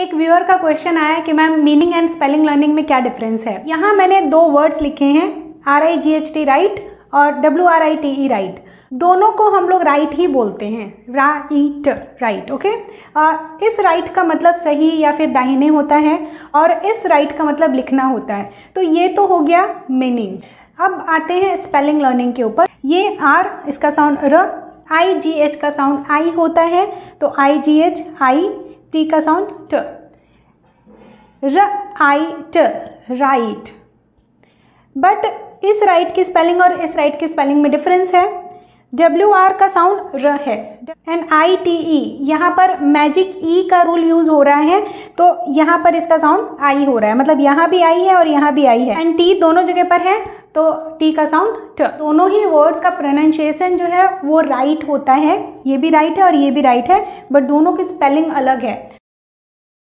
एक व्यूअर का क्वेश्चन आया कि ma'am meaning and spelling learning में क्या डिफरेंस है? यहाँ मैंने दो वर्ड्स लिखे हैं R I G H T right और W R I T E right दोनों को हम लोग राइट ही बोलते हैं राइट राइट ओके इस राइट का मतलब सही या फिर दाहिने होता है और इस राइट का मतलब लिखना होता है। तो ये तो हो गया मीनिंग अब आते हैं स्पेलिंग लर्निंग के ऊपर। ये आर इसका साउंड र आई जी एच का साउंड आई होता है तो I G H I T का साउंड ट र आई ट राइट बट इस राइट की स्पेलिंग और इस राइट की स्पेलिंग में डिफरेंस है? डब्ल्यू आर का साउंड र है। एन आई टी ई यहाँ पर मैजिक ई का रूल यूज़ हो रहा है तो यहाँ पर इसका साउंड आई हो रहा है। मतलब यहाँ भी आई है और यहाँ भी आई है। एंड टी दोनों जगह पर है तो टी का साउंड ट दोनों ही वर्ड्स का प्रोनाउंसिएशन जो है, वो राइट होता है। ये भी राइट है और ये भी राइट है बट दोनों की स्पेलिंग अलग है।